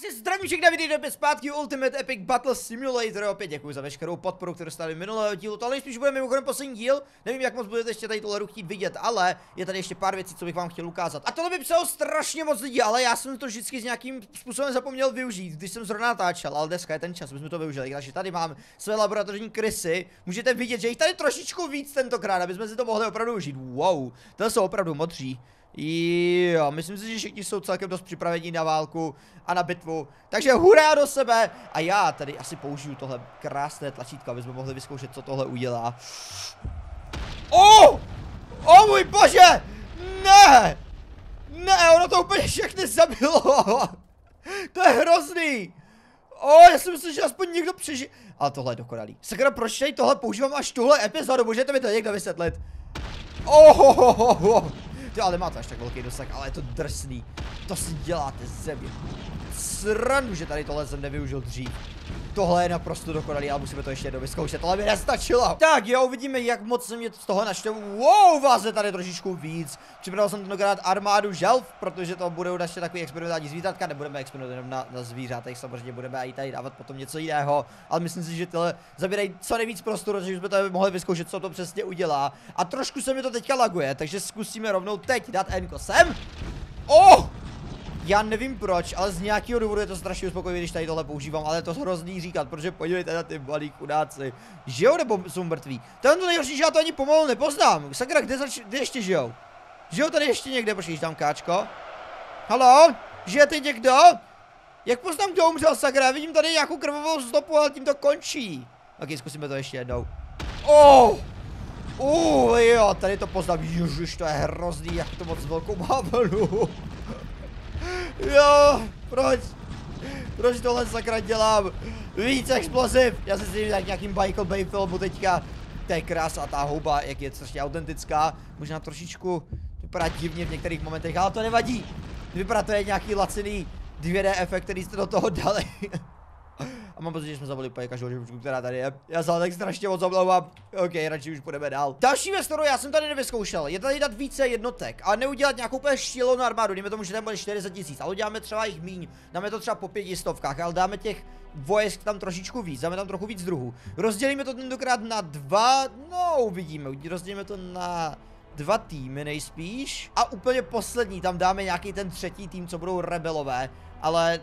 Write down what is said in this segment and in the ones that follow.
si zdravím všechny vidíte opět zpátky Ultimate Epic Battle Simulator. Opět děkuji za veškerou podporu, kterou jste dali minulého dílu. Tohle spíš bude mimochodem poslední díl. Nevím, jak moc budete ještě tady tohle chtít vidět, ale je tady ještě pár věcí, co bych vám chtěl ukázat. A tohle by psalo strašně moc lidí, ale já jsem to vždycky s nějakým způsobem zapomněl využít, když jsem zrovna natáčel, ale dneska je ten čas, jsme to využili. Takže tady mám své laboratorní krysy. Můžete vidět, že jich tady trošičku víc tentokrát, aby jsme si to mohli opravdu užít. Wow, to jsou opravdu modří. Jo, myslím si, že všichni jsou celkem dost připraveni na válku a na bitvu. Takže hurá do sebe! A já tady asi použiju tohle krásné tlačítko, aby jsme mohli vyzkoušet, co tohle udělá. Oh! O můj bože! Ne! Ne, ono to úplně všechny zabilo! to je hrozný! O, já si myslím, že aspoň někdo přežije. Ale tohle je dokonalý. Sakra, proč tady tohle používám až tuhle epizodu? Můžete mi to někdo vysvětlit? Oh, oh, oh, oh. Ty ale má to až tak velký dosah, ale je to drsný. To si děláte země. Srandu, že tady tohle jsem nevyužil dřív. Tohle je naprosto dokonalý, ale musíme to ještě jednou vyzkoušet, ale mi nestačilo. Tak jo, uvidíme, jak moc se mě z toho načte. Wow, vás je tady trošičku víc. Připravil jsem tentokrát armádu želv, protože to budou naše takový experimentální zvířátka. Nebudeme experimentovat jenom na, na zvířátech, samozřejmě budeme i tady dávat potom něco jiného. Ale myslím si, že tyhle zabírají co nejvíc prostoru, takže jsme tady mohli vyzkoušet, co to přesně udělá. A trošku se mi to teďka laguje, takže zkusíme rovnou teď dát Enko sem. Oh! Já nevím proč, ale z nějakého důvodu je to strašně uspokojivé, když tady tohle používám, ale je to hrozný říkat, protože podívejte na ty malý chudáci. Žijou nebo jsou mrtví? Je to nejhorší, že já to ani pomalu nepoznám. Sakra, kde, zač kde ještě žijou? Žijou tady ještě někde, počkej, tam káčko. Halo? Žijete někdo? Jak poznám, kdo umřel, sakra? Vidím tady nějakou krvavou stopu, ale tím to končí. Ok, zkusíme to ještě jednou. Oh! Uh, jo, tady to poznám. Ježiš, to je hrozný, jak to moc velkou má Jo, proč? Proč tohle sakra dělám? Víc explosiv! Já se si jak nějakým Michael Bay filmu teďka. To je krása, ta houba, jak je strašně autentická. Možná trošičku vypadá divně v některých momentech, ale to nevadí. Vypadá to je nějaký laciný 2D efekt, který jste do toho dali. A mám pocit, že jsme zabili úplně každou živčku, která tady je. Já se tak strašně moc omlouvám. OK, radši už půjdeme dál. Další věc, kterou já jsem tady nevyzkoušel, je tady dát více jednotek a neudělat nějakou úplně šílenou armádu. Dejme tomu, že tam bude 40 tisíc, ale uděláme třeba jich míň. Dáme to třeba po pětistovkách, ale dáme těch vojsk tam trošičku víc, dáme tam trochu víc druhů. Rozdělíme to tentokrát na dva, no uvidíme, rozdělíme to na dva týmy nejspíš. A úplně poslední, tam dáme nějaký ten třetí tým, co budou rebelové, ale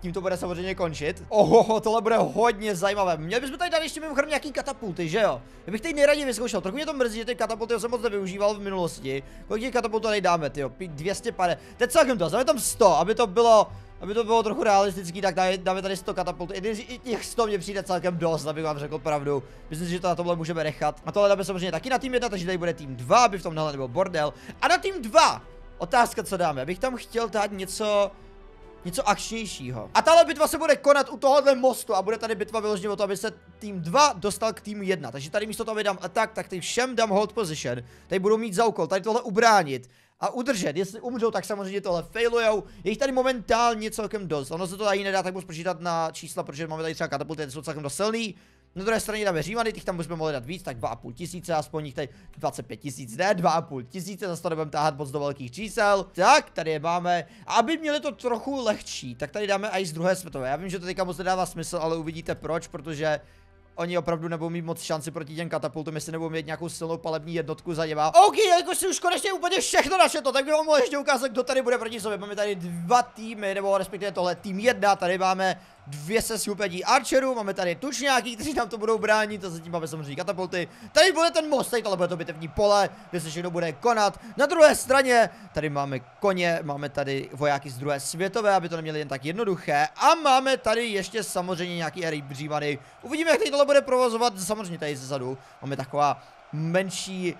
tím to bude samozřejmě končit. Oho, tohle bude hodně zajímavé. Měli bychom tady dát ještě mimochodem nějaký katapulty, že jo? Já bych tady nejraději vyzkoušel. Trochu mě to mrzí, že ty katapulty jsem moc nevyužíval v minulosti. Kolik těch katapultů tady dáme, ty jo? 250. Teď celkem to, dáme tam 100, aby to bylo aby to bylo trochu realistický, tak dáme tady 100 katapultů. I těch 100 mě přijde celkem dost, abych vám řekl pravdu. Myslím si, že to na tohle můžeme nechat. A tohle dáme samozřejmě taky na tým 1, takže tady bude tým 2, aby v tom nebyl bordel. A na tým 2! Otázka, co dáme. Abych tam chtěl dát něco něco akčnějšího. A tahle bitva se bude konat u tohohle mostu a bude tady bitva vyloženě o to, aby se tým 2 dostal k týmu 1. Takže tady místo toho vydám attack, tak tady všem dám hold position. Tady budou mít za úkol tady tohle ubránit a udržet. Jestli umřou, tak samozřejmě tohle failujou. Je jich tady momentálně celkem dost. Ono se to tady nedá tak moc počítat na čísla, protože máme tady třeba katapulty, ty jsou celkem dost silný. Na druhé straně dáme Římany, těch tam bychom mohli dát víc, tak 2,5 tisíce, aspoň jich tady 25 tisíc, ne, 2,5 tisíce, zase to nebudeme táhat moc do velkých čísel. Tak, tady je máme. Aby měli to trochu lehčí, tak tady dáme i z druhé světové. Já vím, že to teďka moc nedává smysl, ale uvidíte proč, protože oni opravdu nebudou mít moc šanci proti těm katapultům, jestli nebudou mít nějakou silnou palební jednotku za něma. OK, jako si už konečně úplně všechno to, tak bych vám mohl ještě ukázat, kdo tady bude proti sobě. Máme tady dva týmy, nebo respektive tohle tým jedna, tady máme dvě se skupení archerů, máme tady tučňáky, kteří nám to budou bránit, a zatím máme samozřejmě katapulty. Tady bude ten most, tady tohle bude to bitevní pole, kde se všechno bude konat. Na druhé straně tady máme koně, máme tady vojáky z druhé světové, aby to neměli jen tak jednoduché. A máme tady ještě samozřejmě nějaký ery břímany. Uvidíme, jak tady tohle bude provozovat, samozřejmě tady zezadu. Máme taková menší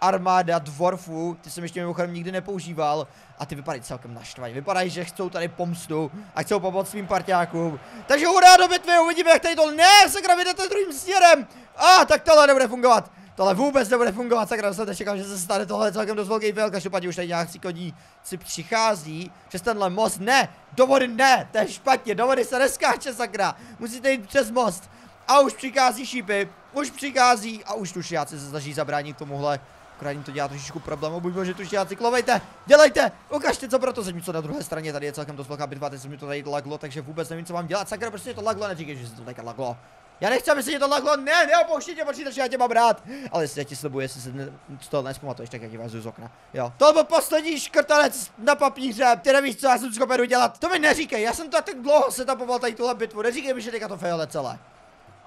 armáda dvorfů, ty jsem ještě mimochodem nikdy nepoužíval a ty vypadají celkem naštvaní. Vypadají, že chcou tady pomstu a chcou pomoct svým partiákům. Takže hurá do bitvy, uvidíme jak tady to, ne, sakra, vyjdete druhým směrem. A ah, tak tohle nebude fungovat. Tohle vůbec nebude fungovat, sakra, jsem nečekal, že se stane tohle celkem dost velký fail, každopádně už tady nějaký koní si přichází, přes tenhle most, ne, do vody ne, to je špatně, do vody se neskáče, sakra, musíte jít přes most. A už přichází šípy, už přichází a už tušiáci se snaží zabránit tomuhle Akorát jim to dělá trošičku problém, buď bože, tušťáci, klovejte, dělejte, ukažte, co pro to co na druhé straně, tady je celkem dost velká bitva, teď se mi to tady laglo, takže vůbec nevím, co mám dělat, sakra, prostě to laglo, neříkej, že se to tak laglo. Já nechci, aby se ti to laglo, ne, neopouští tě počítač, já tě mám rád. Ale jestli já ti slibuji, jestli se ne, toho nespamatuješ, tak já ti vázu z okna. Jo. To byl poslední škrtanec na papíře, ty nevíš, co já jsem schopen udělat. To mi neříkej, já jsem to tak dlouho se tapoval tady tuhle bitvu, neříkej mi, že teďka to fejle celé.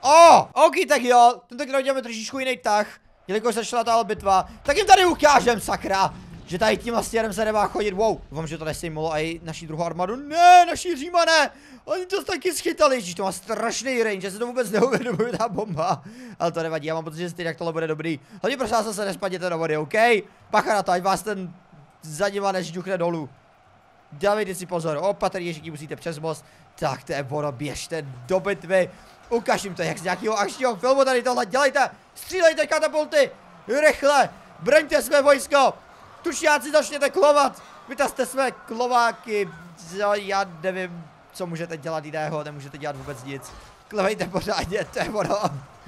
O, oh, ok, tak jo, tentokrát děláme trošičku jiný tah, jelikož začala ta bitva, tak jim tady ukážem, sakra že tady tímhle stěrem se nemá chodit, wow, doufám, že to nesejmulo i naší druhou armádu, ne, naši římané, oni to taky schytali, že to má strašný range, že se to vůbec neuvědomuje ta bomba, ale to nevadí, já mám pocit, že stejně tohle bude dobrý, hodně prosím vás se nespadněte do vody, OK, pacha na to, ať vás ten zadima nežduchne dolů. Dávejte si pozor, opatrně, ježíky musíte přes most, tak to je ono, běžte do bitvy, ukaž jim to, jak z nějakého akčního filmu tady tohle, dělejte, střílejte katapulty, rychle, braňte své vojsko, Tušiáci začněte klovat! Vytazte své klováky! Já nevím, co můžete dělat jiného, nemůžete dělat vůbec nic. Klevejte pořádně, to je ono.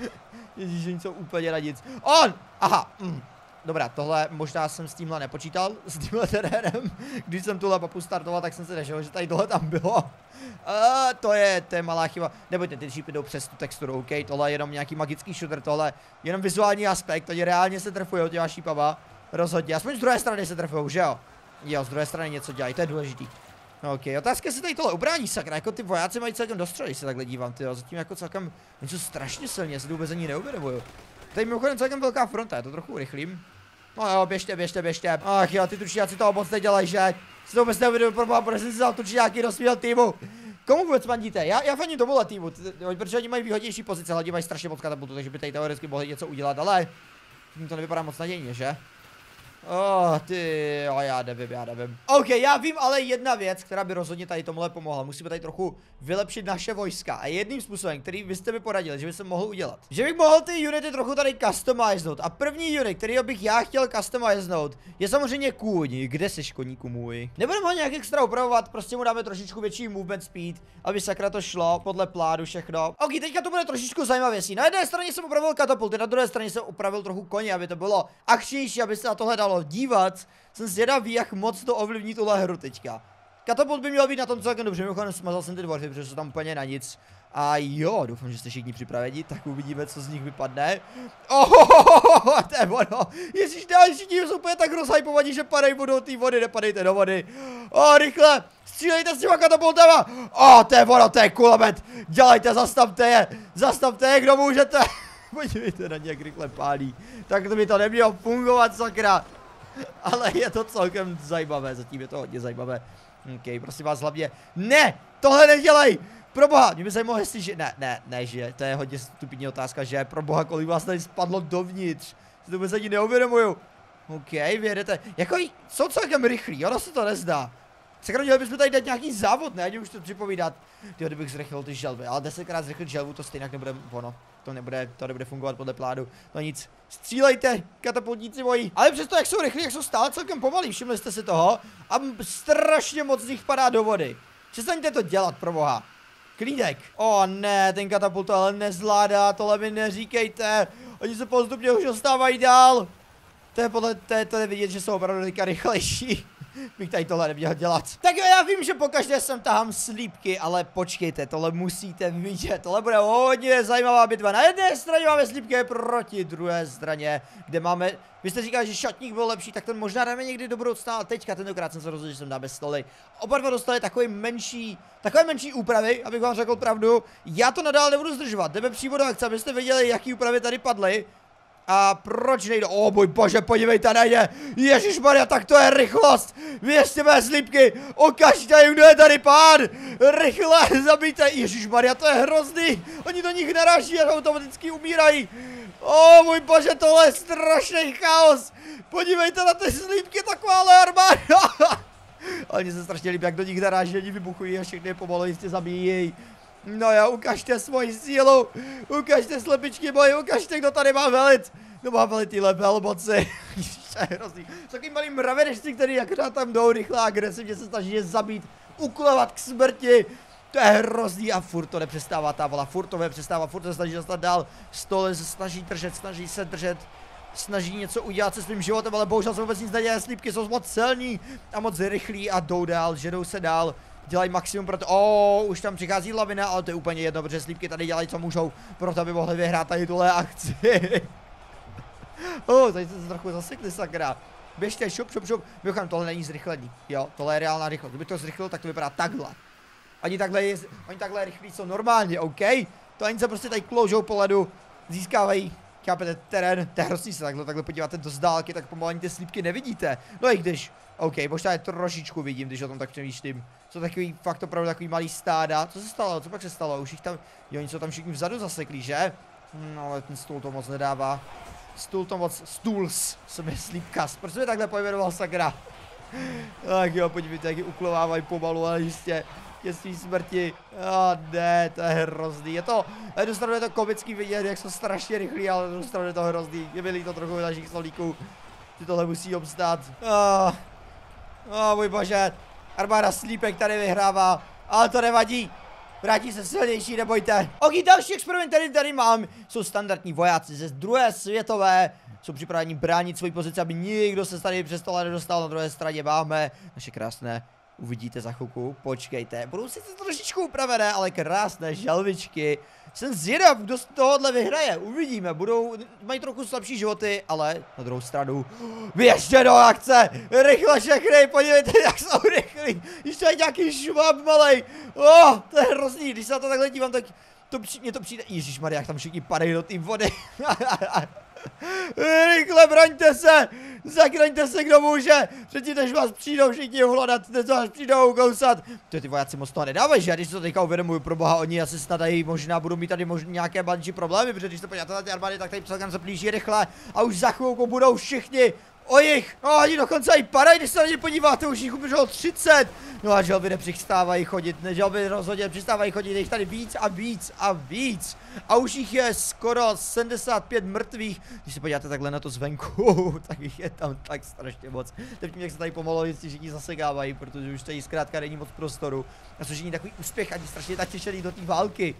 Ježíš, oni jsou úplně na nic. On! Aha, mm. Dobrá, tohle možná jsem s tímhle nepočítal, s tímhle terénem. Když jsem tuhle papu startoval, tak jsem se nešel, že tady tohle tam bylo. A to je, to je malá chyba. Nebojte, ty šípy jdou přes tu texturu, OK, tohle je jenom nějaký magický shooter, tohle jenom vizuální aspekt, oni reálně se trfují těma šípama. Rozhodně, aspoň z druhé strany se trfujou, že jo? Jo, z druhé strany něco dělají, to je důležitý. OK, otázka se tady tohle ubrání sakra, jako ty vojáci mají celkem dostřeli, se takhle dívám, ty jo, zatím jako celkem, jsou strašně silně, se vůbec ani neuvědomuju. Tady mimochodem celkem velká fronta, já to trochu urychlím. No jo, běžte, běžte, běžte. Ach jo, ty tučňáci toho moc nedělají, že? Si to vůbec neuvědomuji, proboha, protože jsem si vzal tučňáky do svého týmu. Komu vůbec fandíte? Já, já faním tomuhle týmu, protože oni mají výhodnější pozice, hlavně mají strašně moc katapultu, takže by tady teoreticky mohli něco udělat, ale to nevypadá moc nadějně, že? Oh, ty, jo, já nevím, já nevím. OK, já vím ale jedna věc, která by rozhodně tady tomuhle pomohla. Musíme tady trochu vylepšit naše vojska. A jedním způsobem, který vy jste mi poradili, že by se mohl udělat. Že bych mohl ty unity trochu tady customiznout. A první unit, který bych já chtěl customiznout, je samozřejmě kůň. Kde seš koníku můj? Nebudeme ho nějak extra upravovat, prostě mu dáme trošičku větší movement speed, aby sakra to šlo podle pládu všechno. OK, teďka to bude trošičku zajímavější. Na jedné straně jsem upravil katapulty, na druhé straně jsem upravil trochu koně, aby to bylo akčnější, aby se na tohle dalo dalo dívat. Jsem zvědavý, jak moc to ovlivní tuhle hru teďka. Katapult by měl být na tom celkem dobře, mimochodem smazal jsem ty dvory, protože jsou tam úplně na nic. A jo, doufám, že jste všichni připraveni, tak uvidíme, co z nich vypadne. Oh, to je ono. Ježíš, další tím jsou úplně tak rozhypovaní, že padají budou té vody, nepadejte do vody. O, rychle, střílejte s těma katapultama. O, to je ono, to je kulomet. Dělejte, zastavte je, zastavte je, kdo můžete. Podívejte na ně, jak rychle pálí. Tak to by to nemělo fungovat, sakra. Ale je to celkem zajímavé, zatím je to hodně zajímavé. OK, prosím vás hlavně, ne, tohle nedělej! Proboha, mě by zajímalo, jestli že, ne, ne, ne, že, to je hodně stupidní otázka, že, proboha, kolik vás tady spadlo dovnitř, si to vůbec ani neuvědomuju. OK, vyjedete, jako jsou celkem rychlí, ono se to nezdá. Sakra, měli bychom tady dát nějaký závod, ne, už to připovídat. Ty kdybych zrychlil ty želvy, ale desetkrát zrychlit želvu, to stejně nebude ono. To nebude, to nebude fungovat podle plánu. No nic, střílejte, katapultníci moji. Ale přesto, jak jsou rychlí, jak jsou stále celkem pomalí, všimli jste si toho? A strašně moc z nich padá do vody. Přestaňte to dělat, pro boha. Klídek. O oh, ne, ten katapult ale nezvládá, tohle mi neříkejte. Oni se postupně už dostávají dál. To je podle, to je, to je vidět, že jsou opravdu teďka rychlejší bych tady tohle neměl dělat. Tak jo, já vím, že pokaždé jsem tahám slípky, ale počkejte, tohle musíte vidět. Tohle bude hodně zajímavá bitva. Na jedné straně máme slípky proti druhé straně, kde máme... Vy jste říkali, že šatník byl lepší, tak ten možná dáme někdy do budoucna, ale teďka tentokrát jsem se rozhodl, že jsem dáme stoly. Oba dva dostali takový menší, takové menší úpravy, abych vám řekl pravdu. Já to nadále nebudu zdržovat, jdeme přímo do akce, abyste viděli, jaký úpravy tady padly. A proč nejde? O můj bože, podívejte, nejde. Ježíš Maria, tak to je rychlost. Věřte mé slípky. Ukažte jim, kdo je tady pán. Rychle, zabijte. Ježíš Maria, to je hrozný. Oni do nich naráží a automaticky umírají. O můj bože, tohle je strašný chaos. Podívejte na ty slípky, taková armáda. Oni se strašně líbí, jak do nich naráží, oni vybuchují a všechny pomalu jistě zabíjejí. No jo, ukažte svoji sílu, ukažte slepičky moje, ukažte, kdo tady má velit. Kdo má velit tyhle velmoci. je hrozný. Jsou takový malý mravenečci, který akorát tam jdou rychle a agresivně se snaží je zabít, uklovat k smrti. To je hrozný a furt to nepřestává ta vola, furt to nepřestává, furt se snaží dostat dál. Stole se snaží držet, snaží se držet. snaží něco udělat se svým životem, ale bohužel se vůbec nic neděje, slípky jsou moc silní a moc rychlí a jdou dál, žedou se dál. Dělají maximum pro to, oh, už tam přichází lavina, ale to je úplně jedno, protože slípky tady dělají, co můžou, proto aby mohli vyhrát tady tuhle akci. oh, tady se trochu zasekli, sakra. Běžte, šup, šup, šup. Mimochodem, tohle není zrychlení. Jo, tohle je reálná rychlost. Kdyby to zrychlil, tak to vypadá takhle. Oni takhle, je, oni takhle rychlí jsou normálně, OK? To ani se prostě tady kloužou po ledu, získávají chápete, terén, to je hrozný se takhle, takhle podíváte do zdálky, tak pomalu ani ty slípky nevidíte. No i když, OK, možná je trošičku vidím, když o tom tak přemýšlím. Jsou takový, fakt opravdu takový malý stáda. Co se stalo, co pak se stalo? Už jich tam, jo, oni jsou tam všichni vzadu zaseklí, že? No, ale ten stůl to moc nedává. Stůl to moc, stools, jsem je slípkas. Proč mě takhle pojmenoval sakra? Tak jo, podívejte, jak je uklovávají pomalu, ale jistě svý smrti. A ne, to je hrozný. Je to, na je to komický vidět, jak jsou strašně rychlí, ale na je to hrozný. Je mi to trochu našich stolíků. Ty tohle musí obstát. A, oh, můj bože. Armáda slípek tady vyhrává, ale to nevadí. Vrátí se silnější, nebojte. Ok, další experiment, který tady mám, jsou standardní vojáci ze druhé světové. Jsou připraveni bránit svoji pozici, aby nikdo se tady přes tohle nedostal. Na druhé straně máme naše krásné Uvidíte za chvilku, počkejte. Budou sice trošičku upravené, ale krásné želvičky. Jsem zvědav, kdo z tohohle vyhraje. Uvidíme, budou, mají trochu slabší životy, ale na druhou stranu. Běžte do akce! Rychle všechny, podívejte, jak jsou rychlí. Ještě je nějaký šváb malej. Oh, to je hrozný, když se na to takhle dívám, tak to, mě to přijde. Ježíš Maria, jak tam všichni padají do té vody. Rychle braňte se! Zachraňte se, kdo může! Předtím, než vás přijdou všichni uhlodat, než vás přijdou ukousat. To ty vojáci moc toho nedávají, že? Já když to teďka uvědomuju, pro boha, oni asi snad tady možná budou mít tady možná nějaké bančí problémy, protože když se podíváte na ty armády, tak tady celkem se blíží rychle a už za chvilku budou všichni o jich, no oni dokonce i padají, když se na ně podíváte, už jich uběželo 30. No a želvy nepřistávají chodit, ne, želvy rozhodně přistávají chodit, jich tady víc a víc a víc. A už jich je skoro 75 mrtvých. Když se podíváte takhle na to zvenku, tak jich je tam tak strašně moc. Teď jak se tady pomalu všichni zasegávají, protože už tady zkrátka není moc prostoru. A což není takový úspěch, ani strašně natěšený do té války.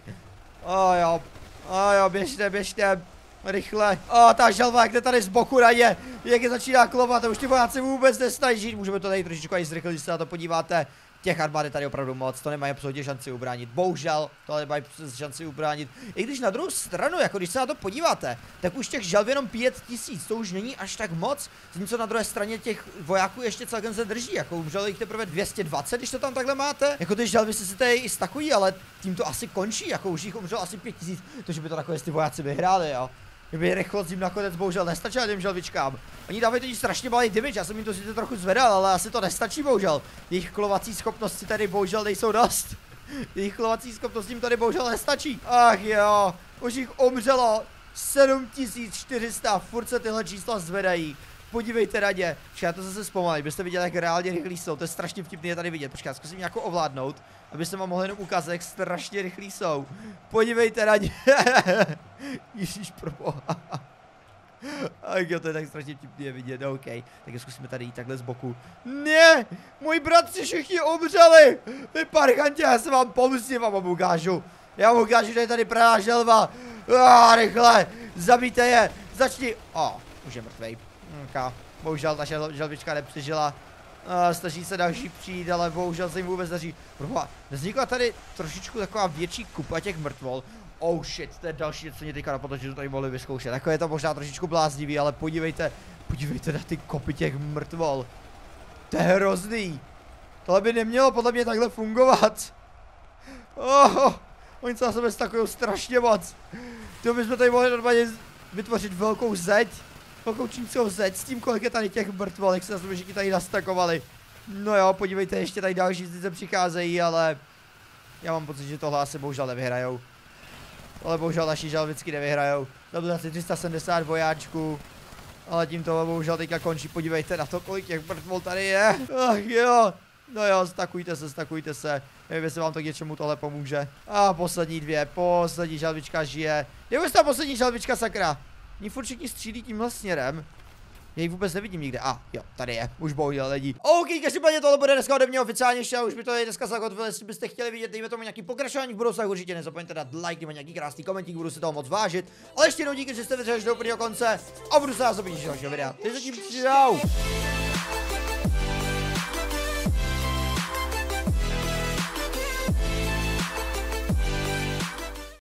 A jo, a jo, běžte, běžte. Rychle. O, ta želva, jak jde tady z boku na ně. Jak je začíná a už ty vojáci vůbec nesnaží. Můžeme to tady trošičku i zrychlit, když se na to podíváte. Těch armád je tady opravdu moc, to nemají absolutně šanci ubránit. Bohužel, to nemají šanci ubránit. I když na druhou stranu, jako když se na to podíváte, tak už těch želv jenom 5 tisíc, to už není až tak moc. Zatímco na druhé straně těch vojáků ještě celkem se drží, jako umřelo jich teprve 220, když to tam takhle máte. Jako ty želvy se tady i stakují, ale tím to asi končí, jako už jich umřelo asi 5 tisíc, takže by to nakonec ty vojáci vyhráli, jo. Kdyby rychlost nakonec bohužel nestačila těm želvičkám. Oni dávají totiž strašně malý damage, já jsem jim to sice trochu zvedal, ale asi to nestačí bohužel. Jejich klovací schopnosti tady bohužel nejsou dost. Jejich klovací schopnosti jim tady bohužel nestačí. Ach jo, už jich umřelo 7400, furt se tyhle čísla zvedají. Podívejte na ně. Já to zase zpomalím, byste viděli, jak reálně rychlí jsou. To je strašně vtipný je tady vidět. Počkej, zkusím nějakou ovládnout, abyste vám mohli jenom ukázat, jak strašně rychlí jsou. Podívejte na ně. Ježíš proboha. Ach jo, to je tak strašně vtipný je vidět, no, OK. Tak zkusíme tady jít takhle z boku. Ne, můj bratři všichni umřeli. Vy parchanti, já se vám pomstím a vám ukážu. Já vám ukážu, že je tady pravá želva. Ah, rychle, zabijte je, začni. O, oh, už je mrtvej. Okay. Bohužel ta želvička nepřežila. Uh, snaží se další přijít, ale bohužel se jim vůbec daří. Proboha, vznikla tady trošičku taková větší kupa těch mrtvol. Oh shit, to je další, co mě teďka napadlo, že to tady mohli vyzkoušet. Jako je to možná trošičku bláznivý, ale podívejte, podívejte na ty kopy těch mrtvol. To je hrozný. Tohle by nemělo podle mě takhle fungovat. Oh, oni se na sebe strašně moc. To bychom tady mohli normálně vytvořit velkou zeď velkou čínskou zeď s tím, kolik je tady těch mrtvol, jak se všichni tady nastakovali. No jo, podívejte, ještě tady další sice přicházejí, ale já mám pocit, že tohle asi bohužel nevyhrajou. Ale bohužel naši žal vždycky nevyhrajou. To bylo asi 370 vojáčků. Ale tím tohle bohužel teďka končí. Podívejte na to, kolik těch mrtvol tady je. Ach jo. No jo, stakujte se, stakujte se. Nevím, jestli vám to k něčemu tohle pomůže. A poslední dvě, poslední žalvička žije. Je už ta poslední žalvička, sakra? Oni furt všichni střílí tímhle směrem. Já ji vůbec nevidím nikde. A, ah, jo, tady je. Už bohužel lidí. OK, každopádně tohle bude dneska ode mě oficiálně ještě, už by to je dneska zakotvil, jestli byste chtěli vidět, dejme tomu nějaký pokračování v budoucnu, určitě nezapomeňte dát like nebo nějaký krásný komentík, budu si toho moc vážit. Ale ještě jednou díky, že jste vydrželi do úplného konce a budu se vás opět dalšího videa. Teď zatím čau.